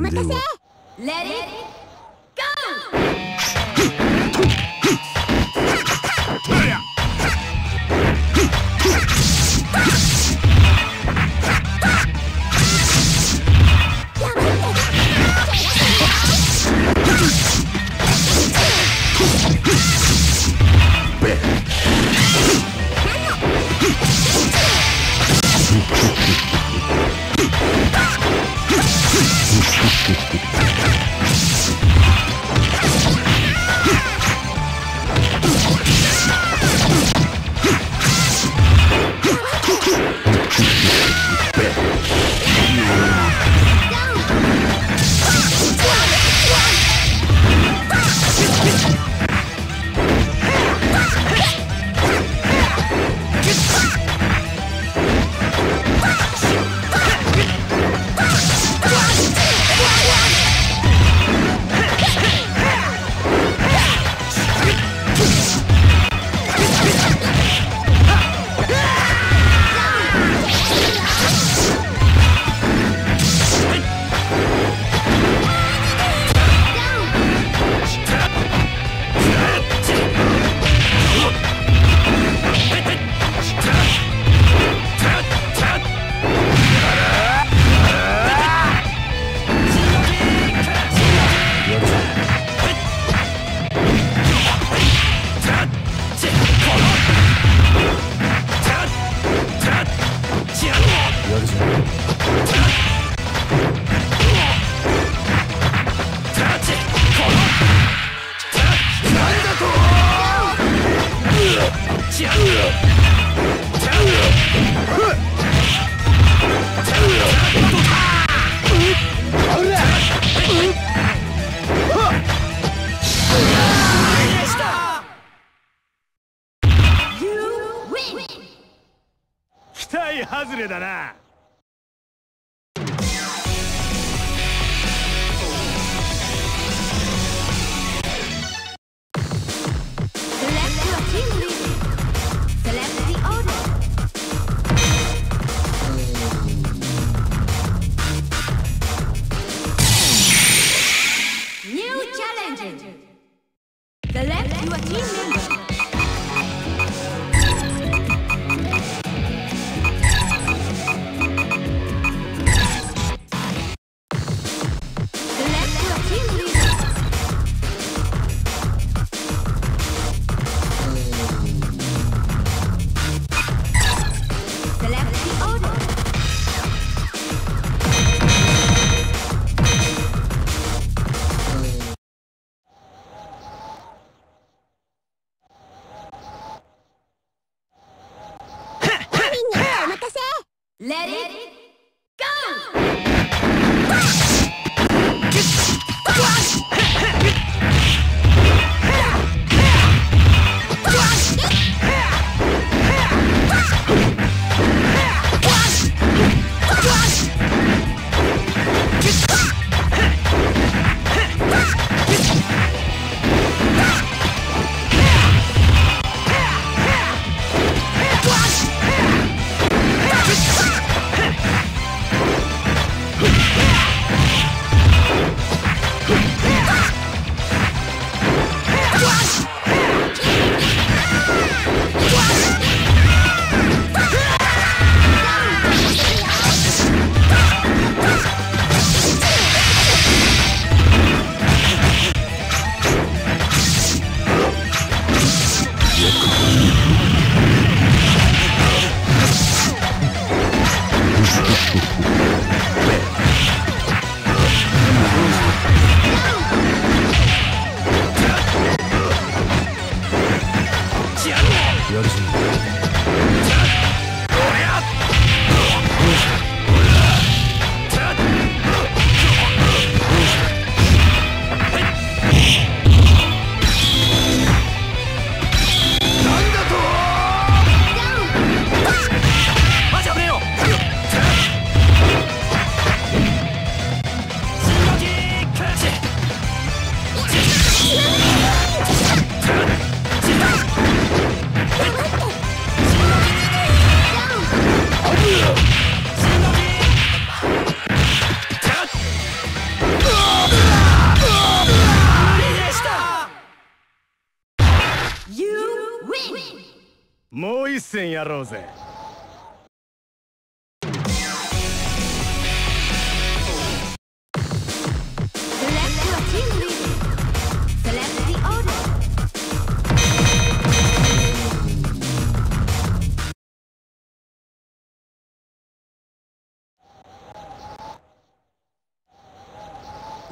お任せ Let it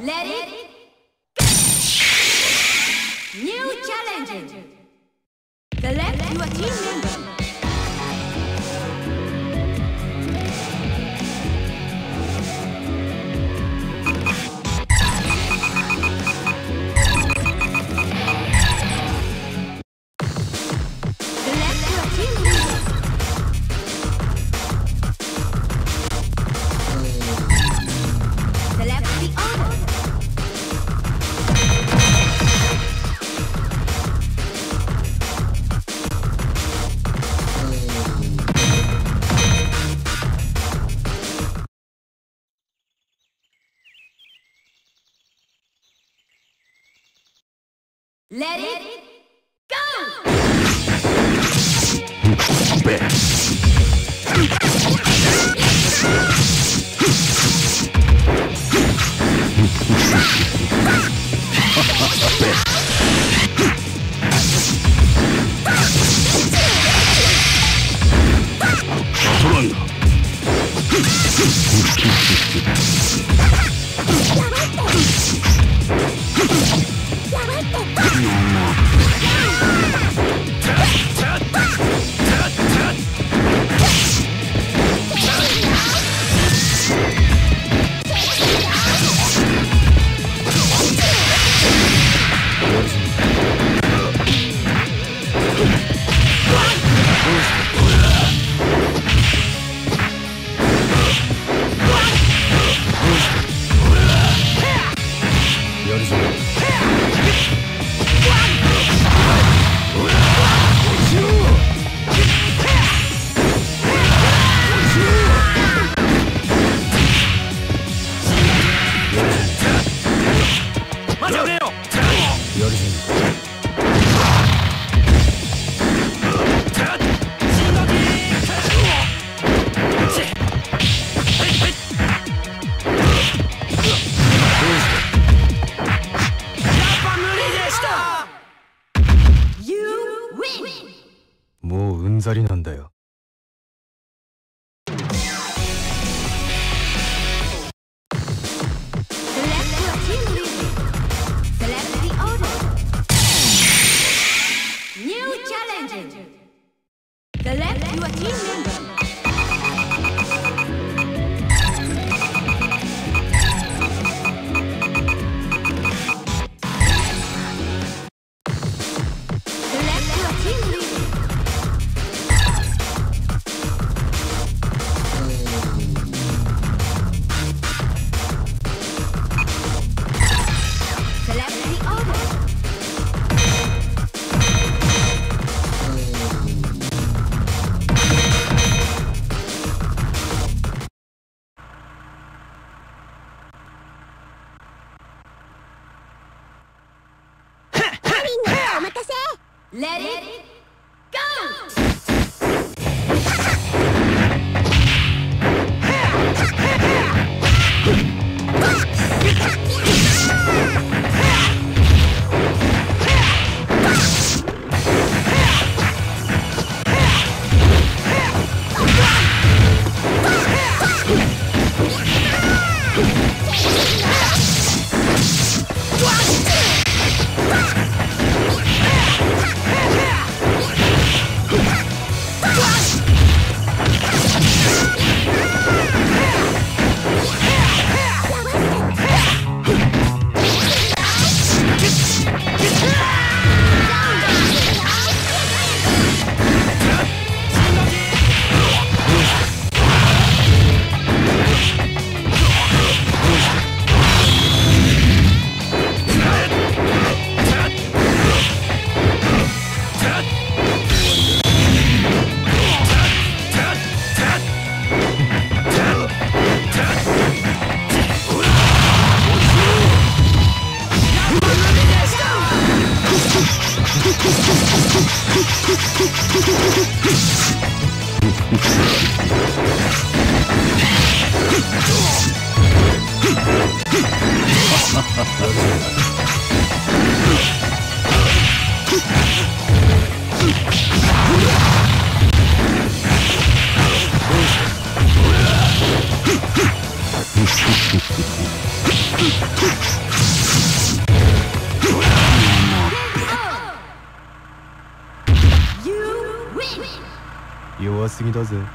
Let it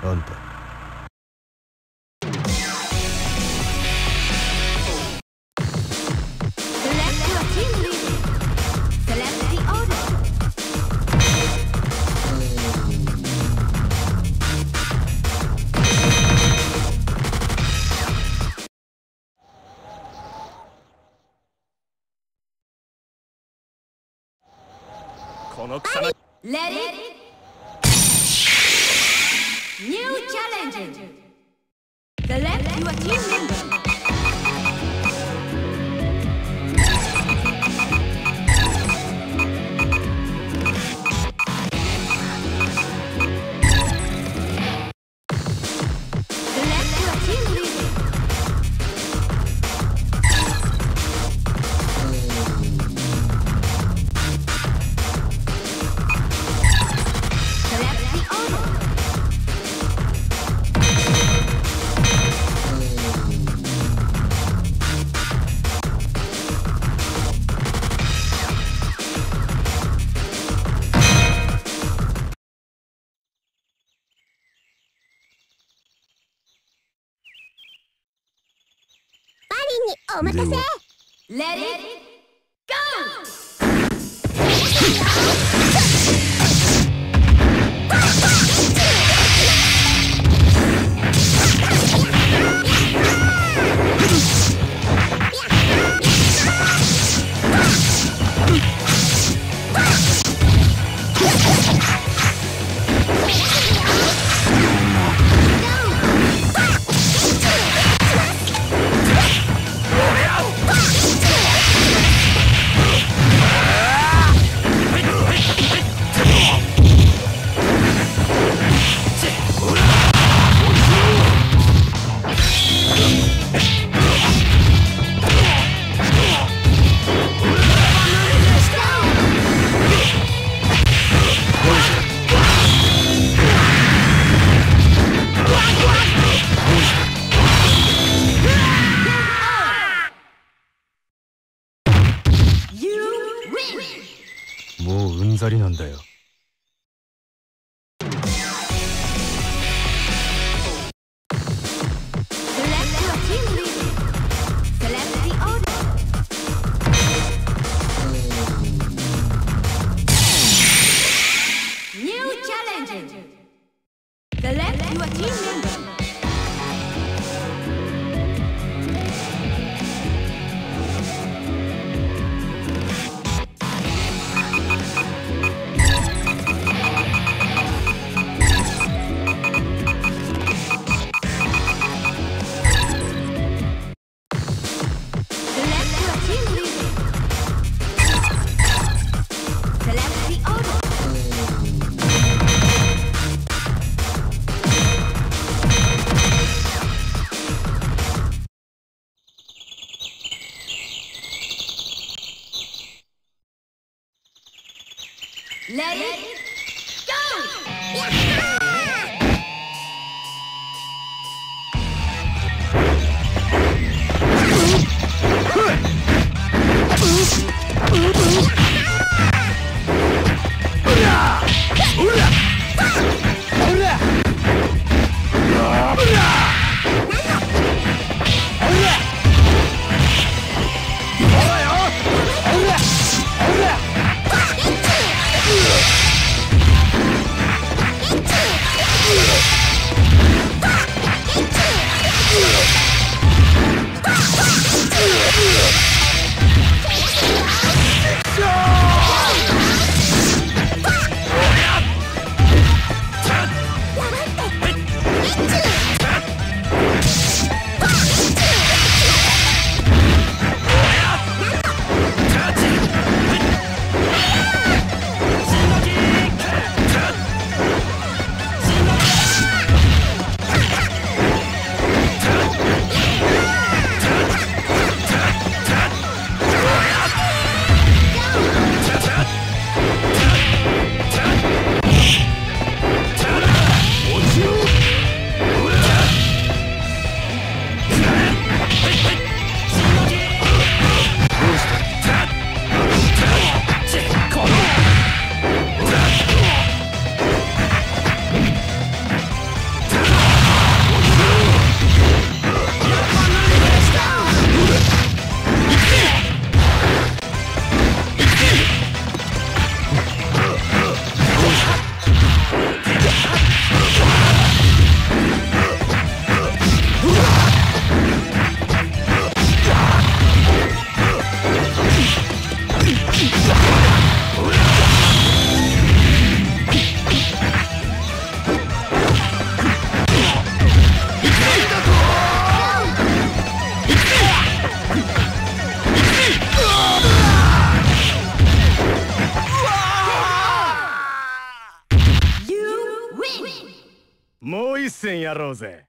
ぎ Let it Let ろうぜ。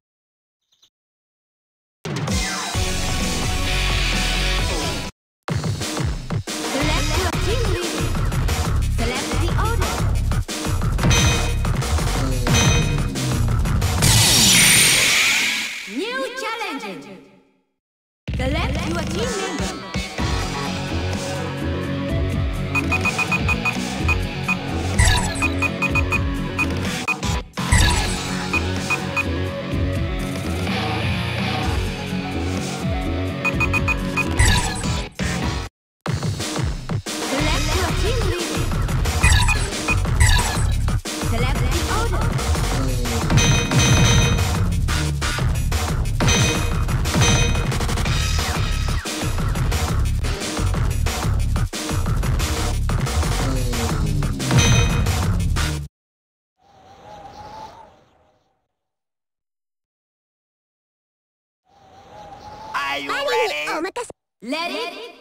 Let it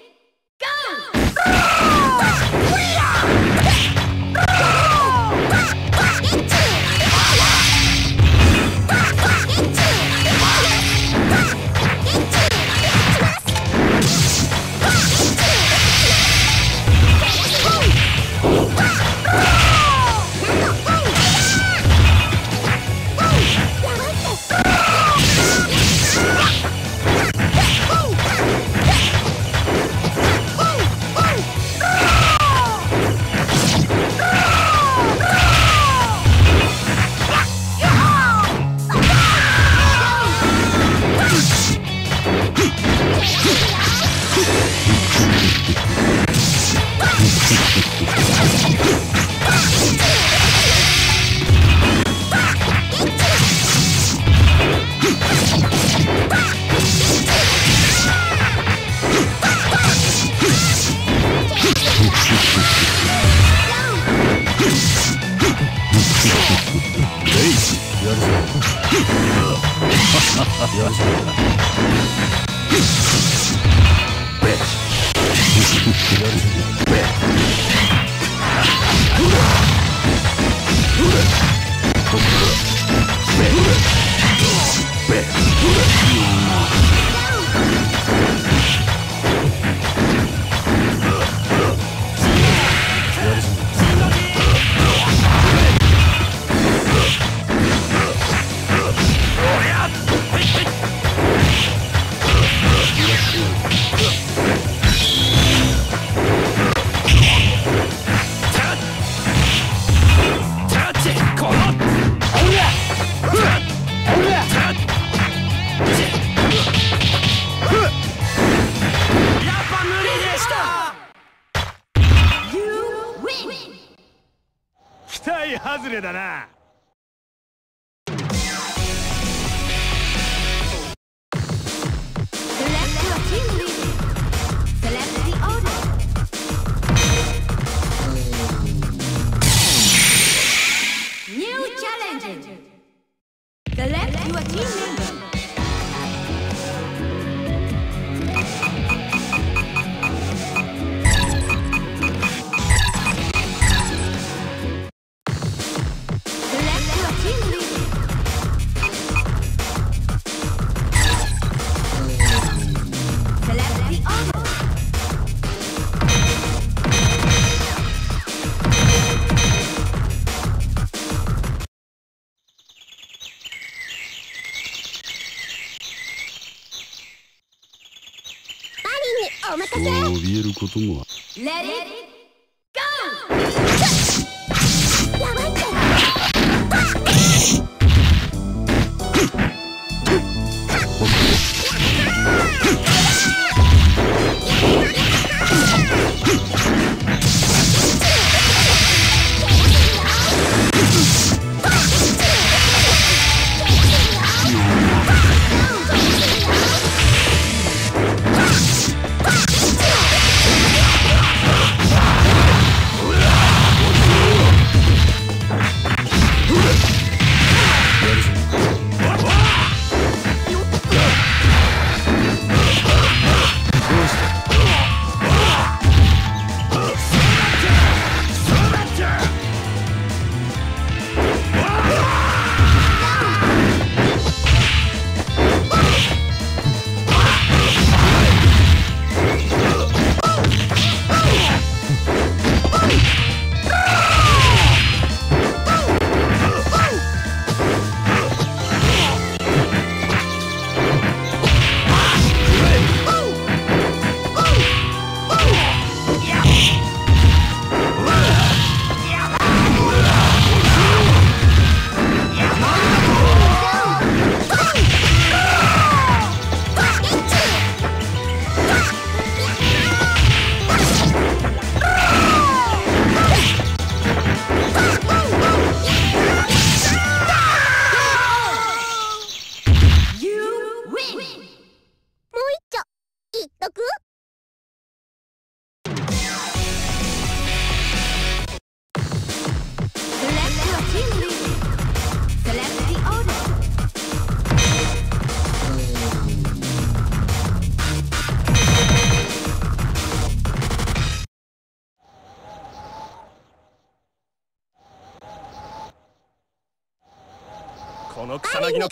go! ますよしくします。semua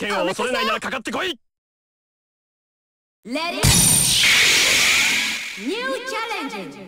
剣を恐ニューチャレンジ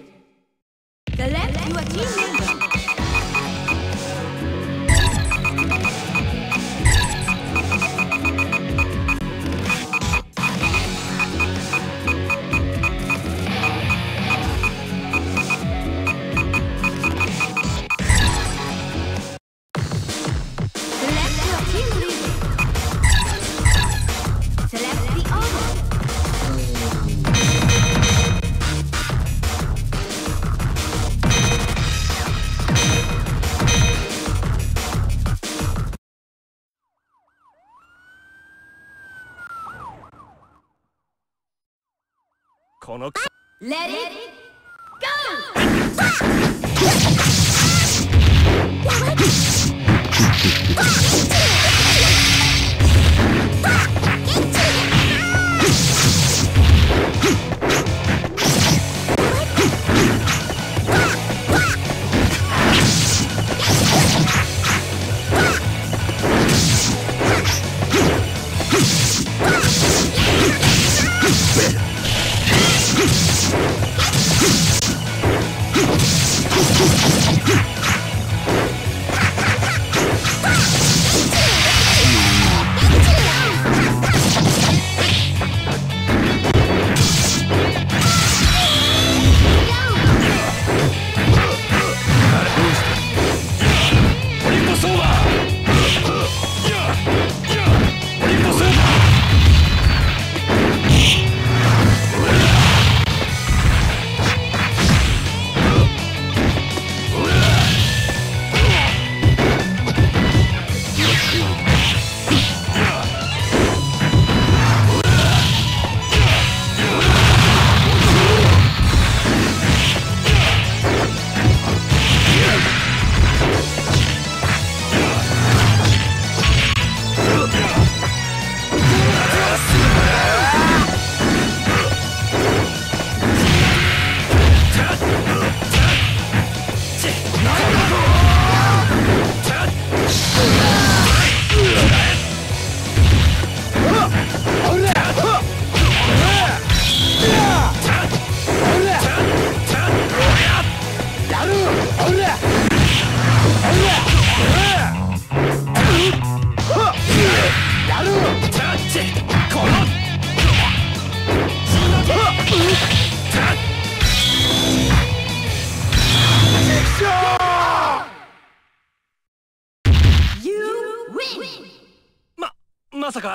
この Let it go!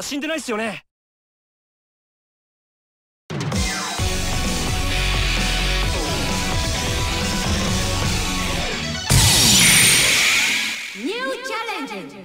死んでないっすよね？ニューチャレンジ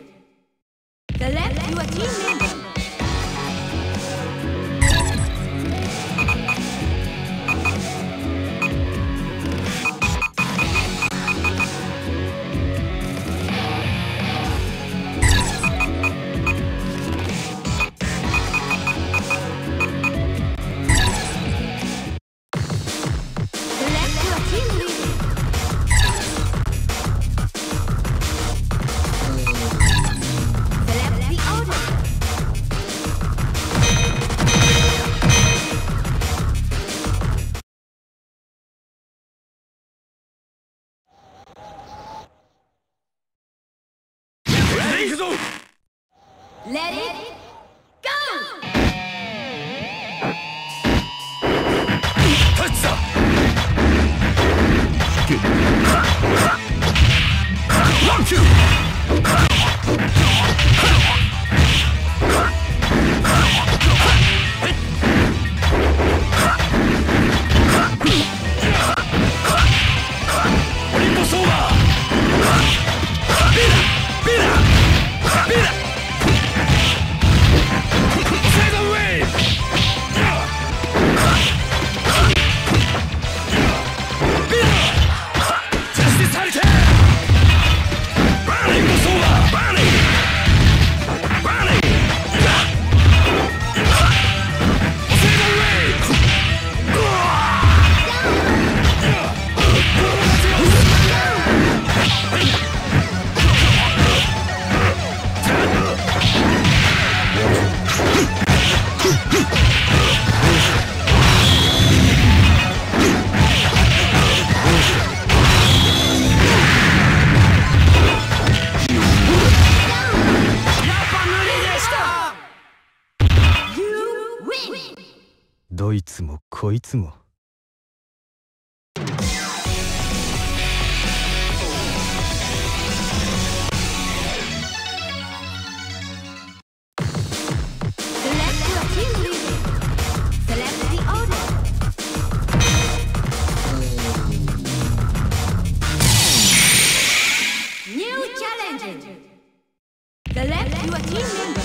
The left, you are team members.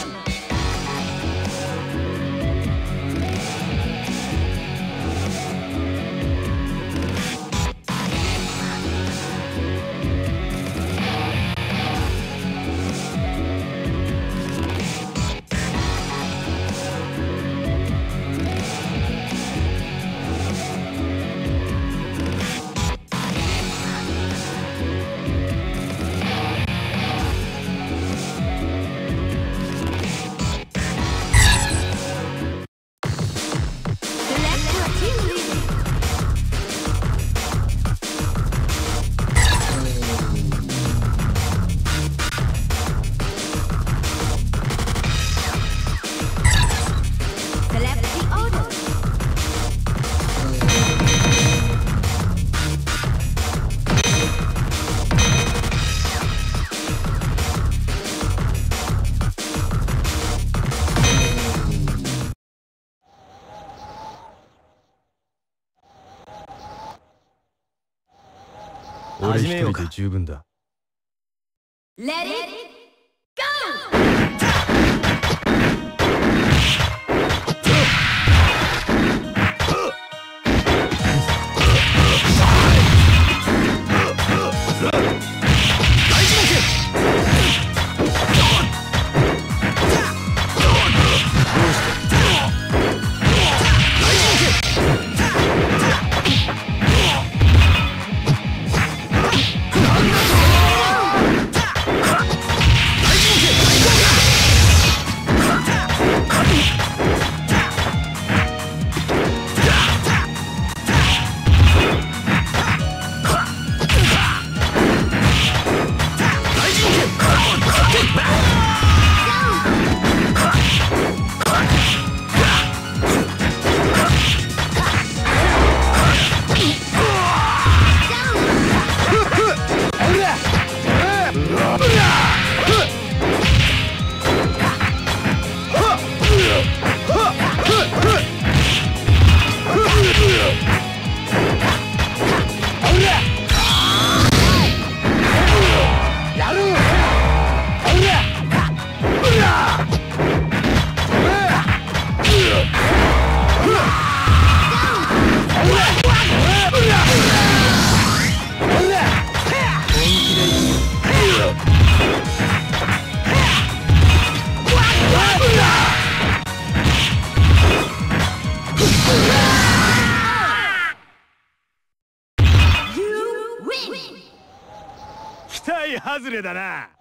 めようか。十分だ。Let! だな。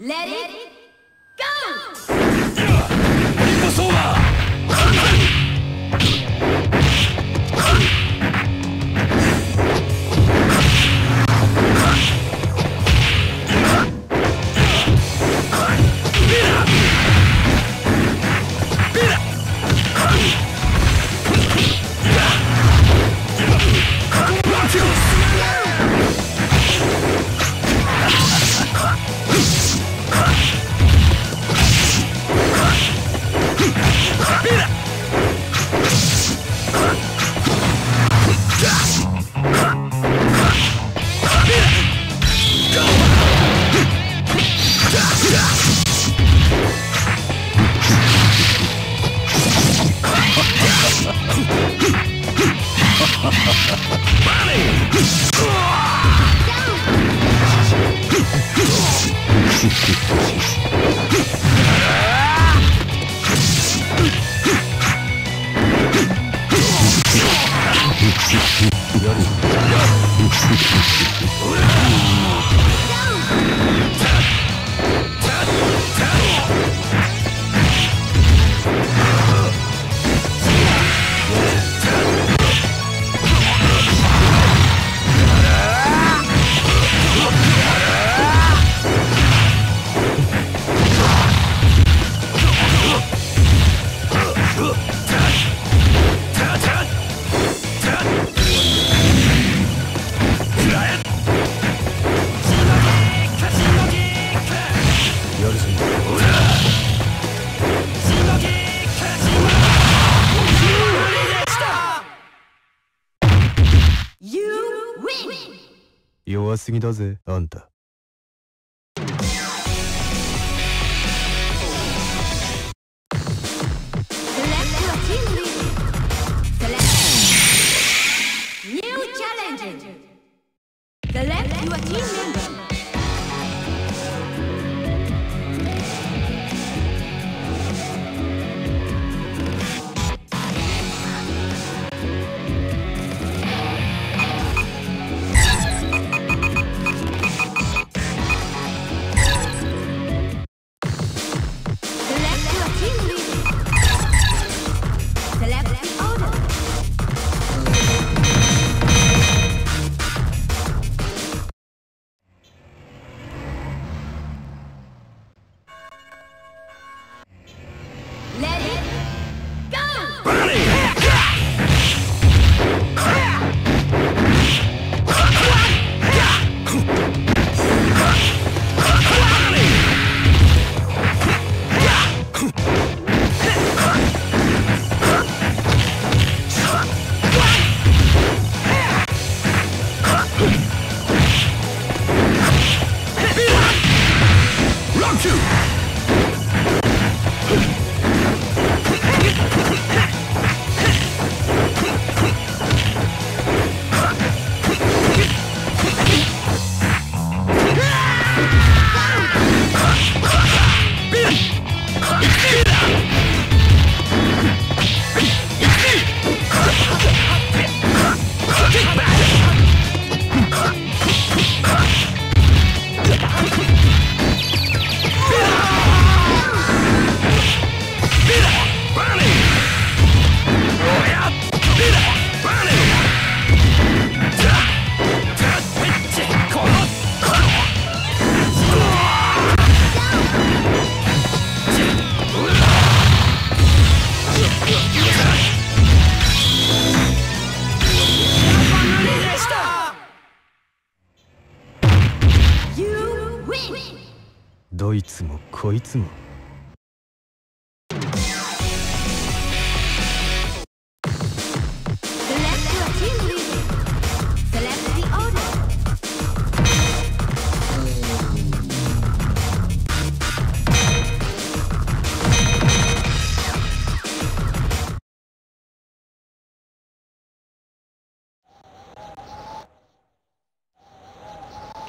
Let it すぎだぜあんた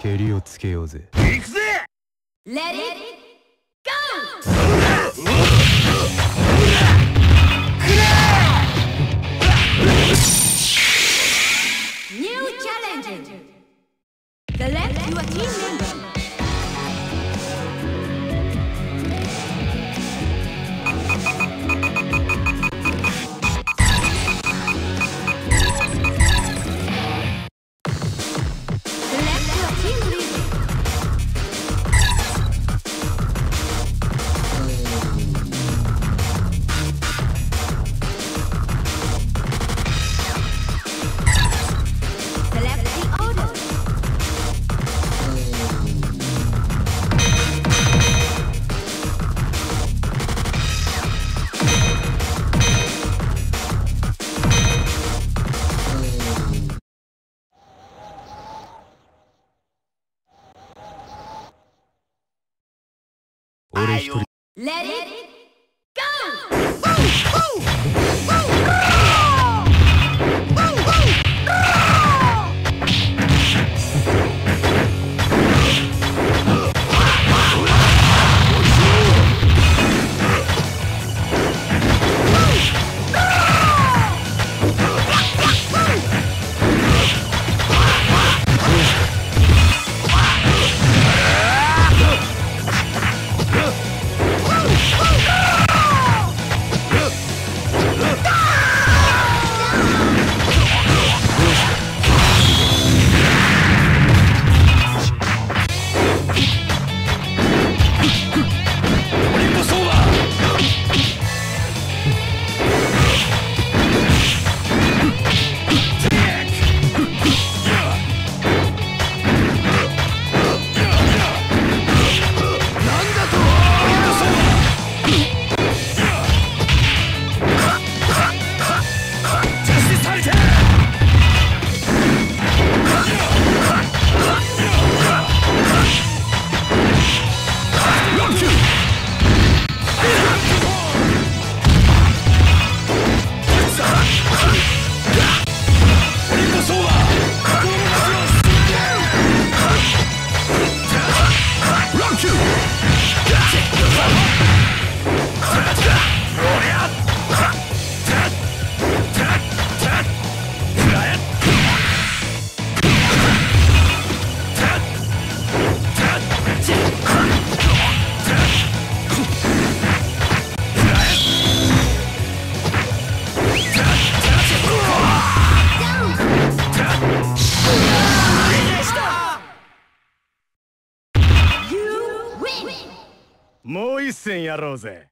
蹴りをつけようぜ。レディーニー一人 Let it go! どやろうぜ。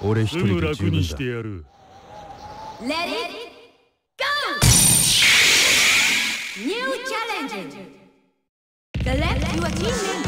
俺一人で十分だ。New, New challenges. The left, your teammate.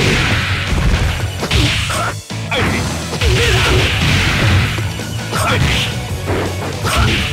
Ah!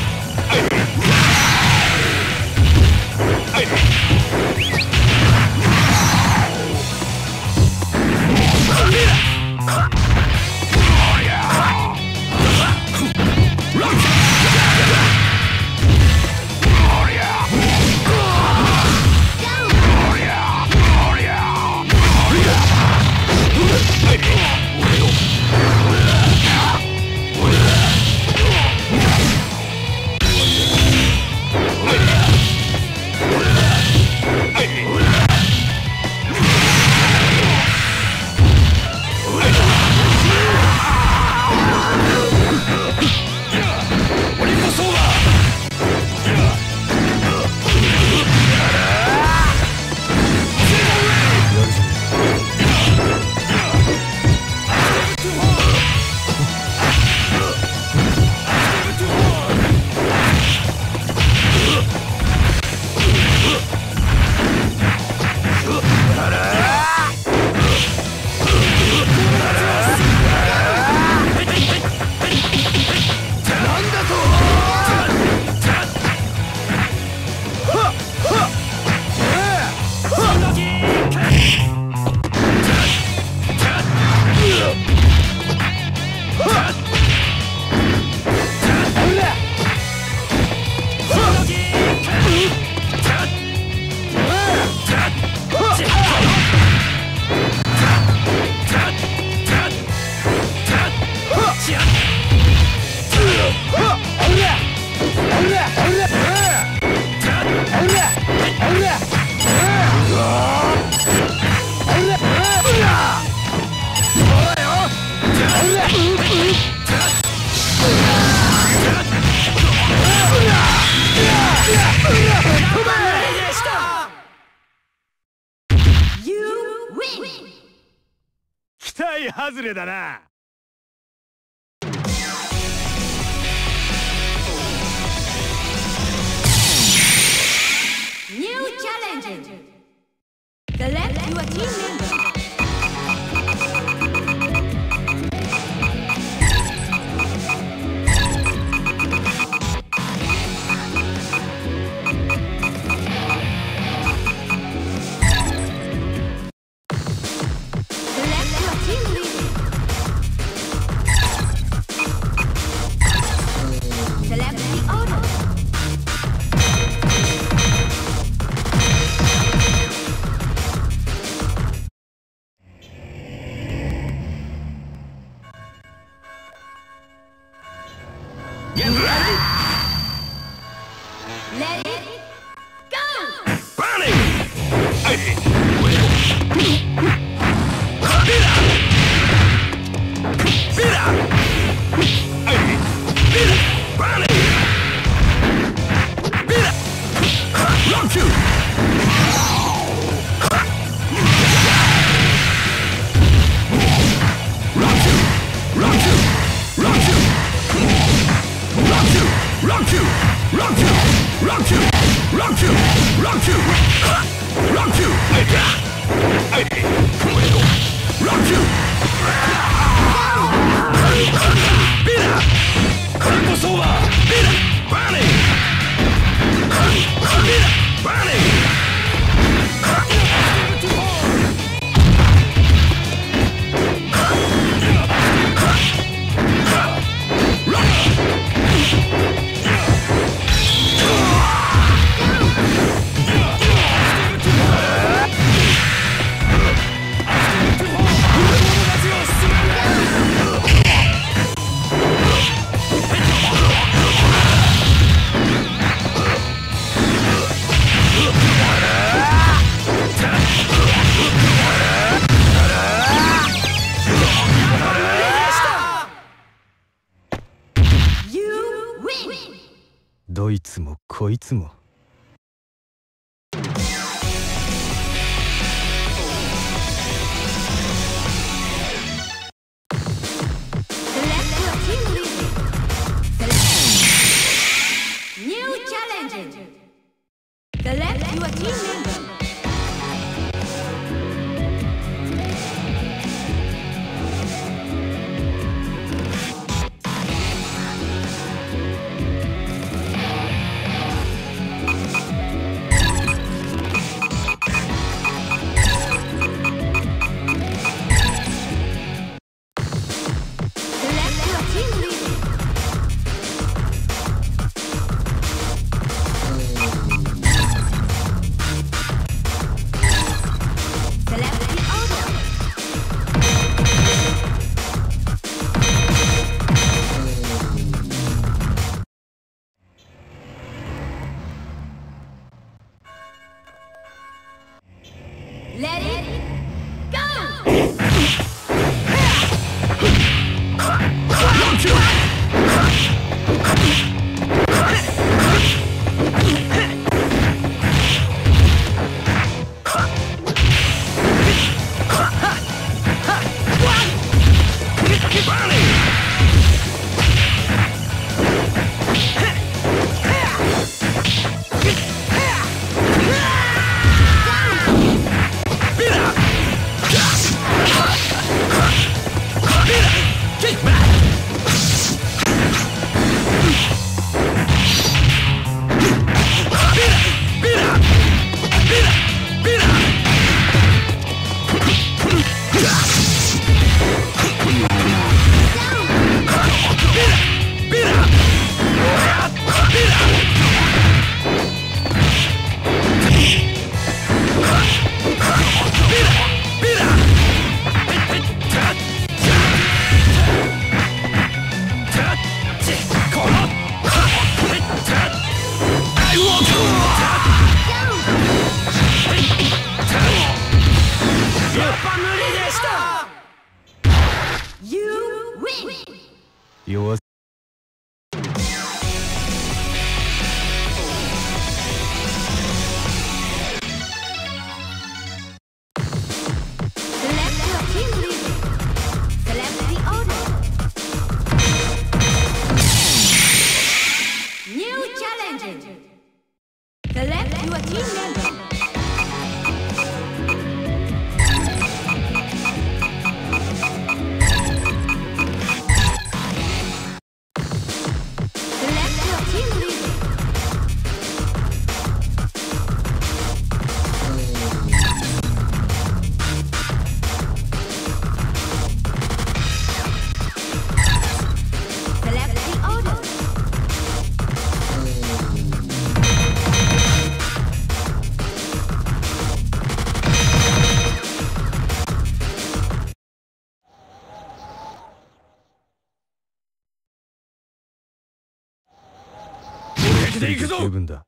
十分だ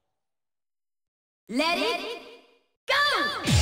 Let it go!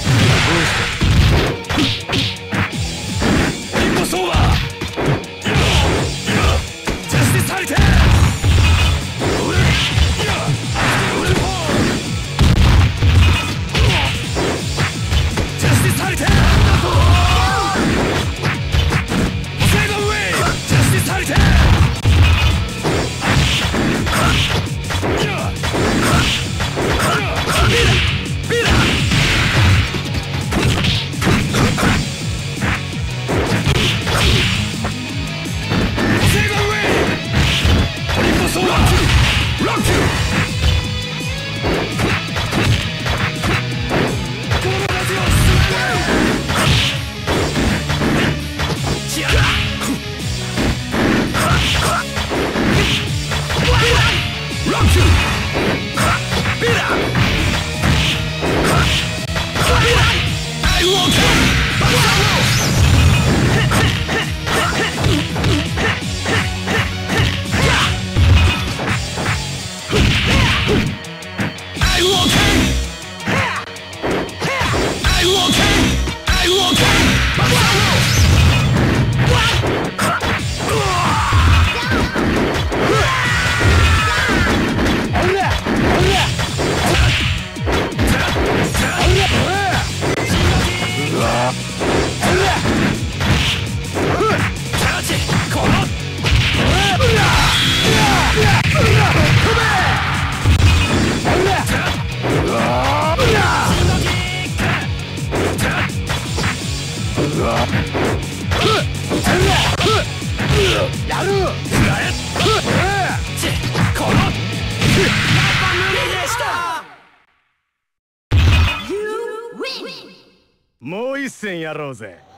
Rose.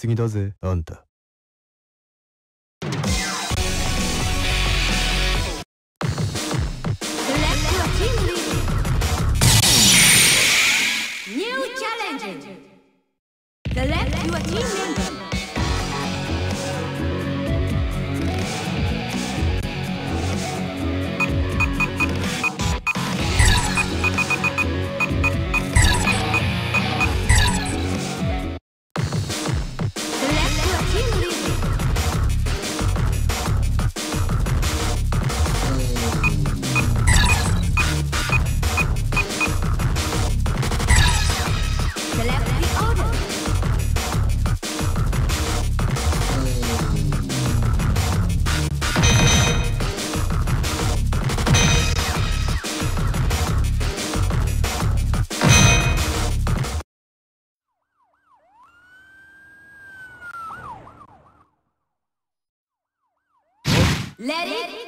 過ぎだぜあんた Let it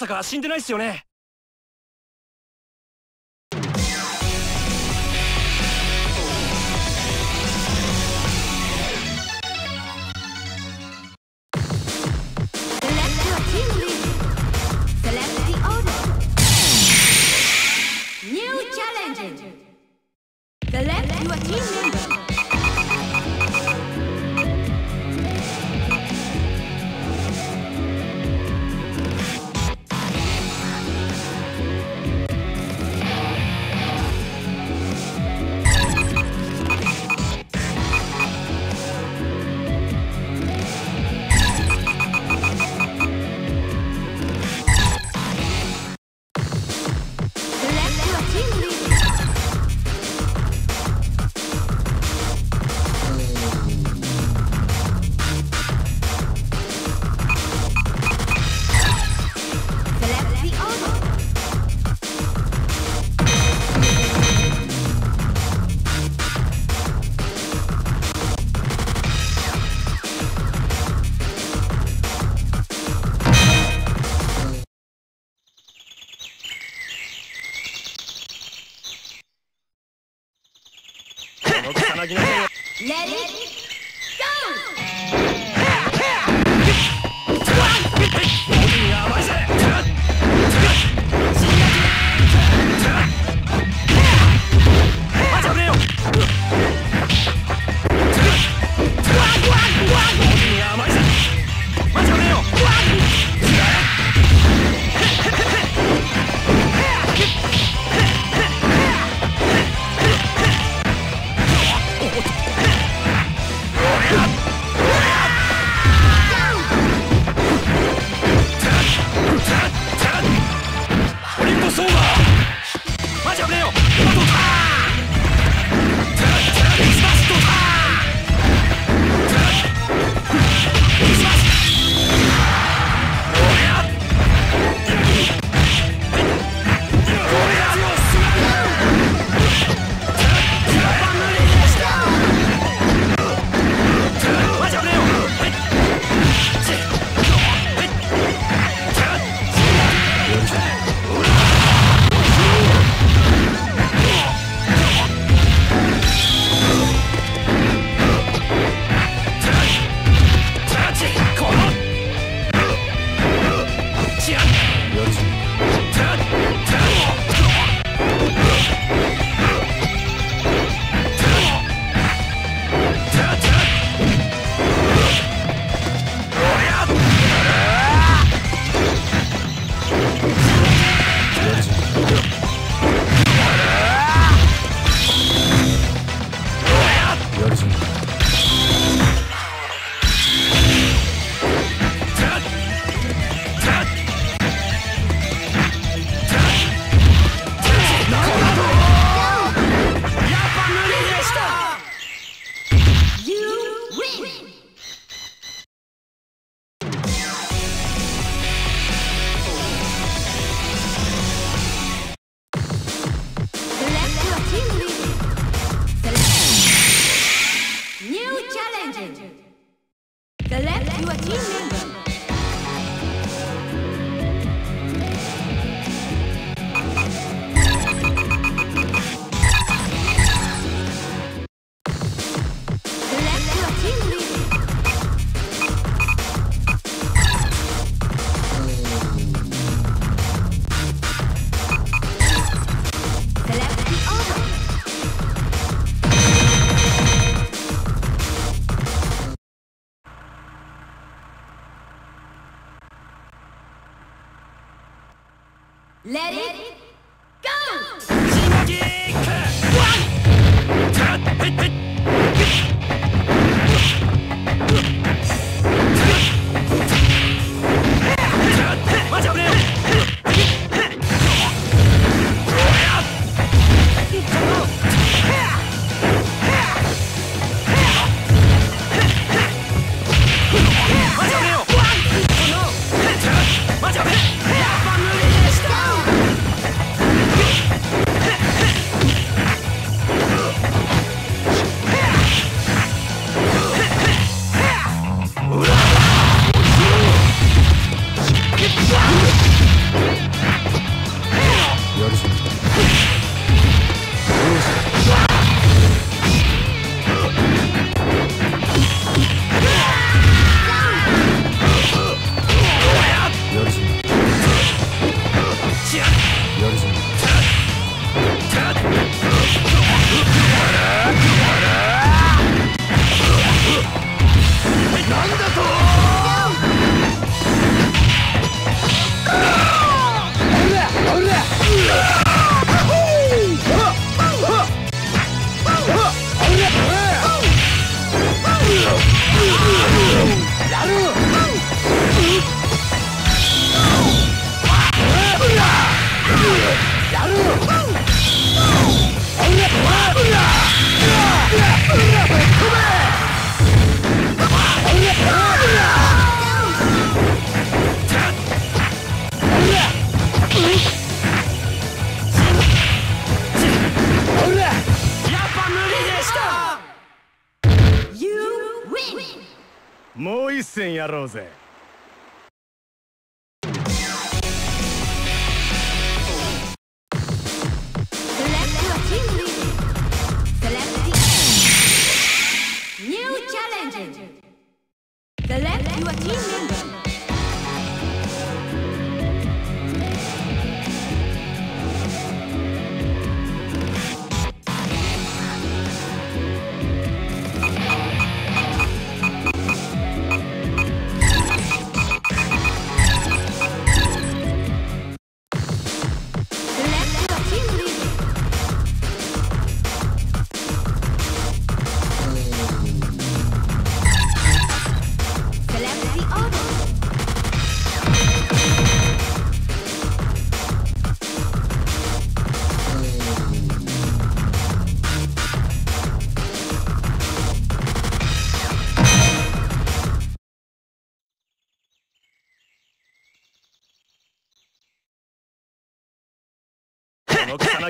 まさか死んでないっすよね？Let it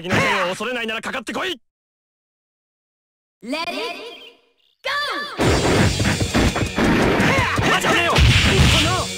凪の剣を恐れないならかかってこい待ちよこの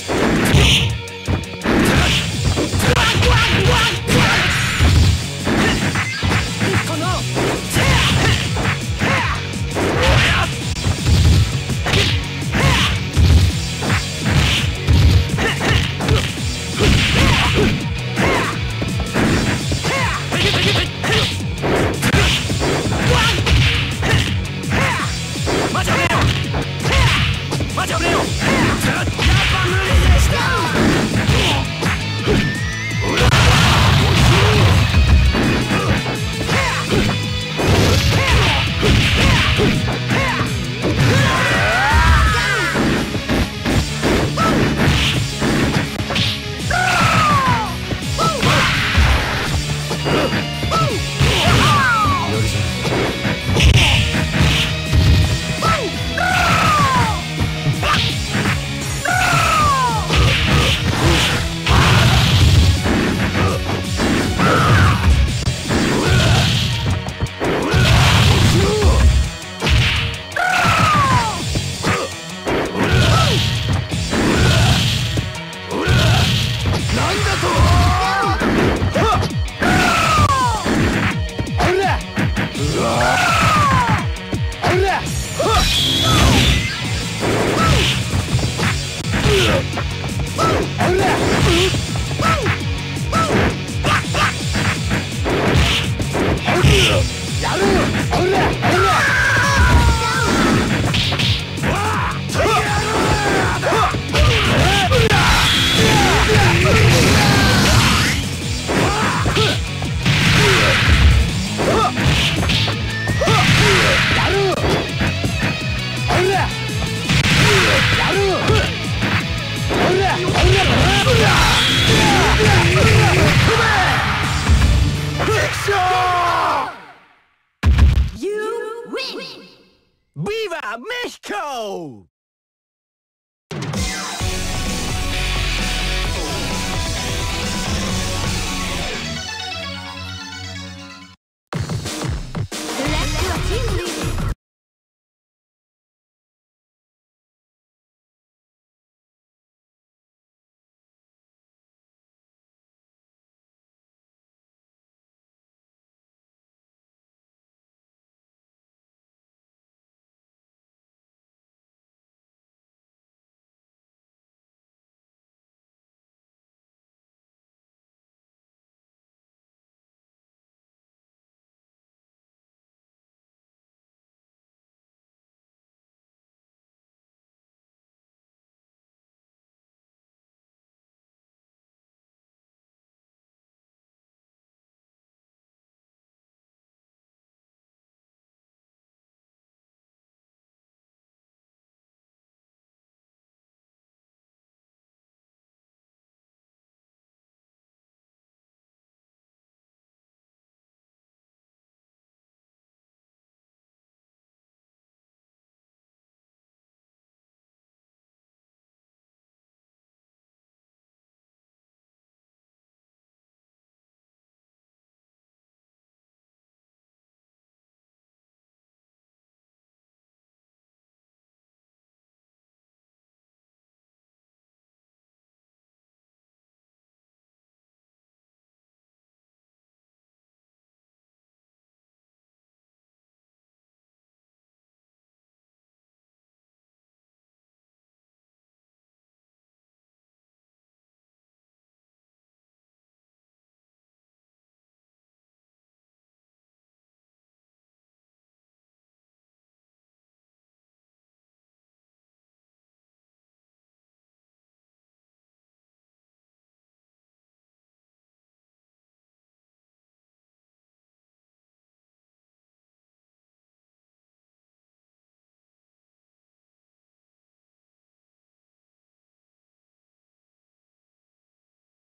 Mishko!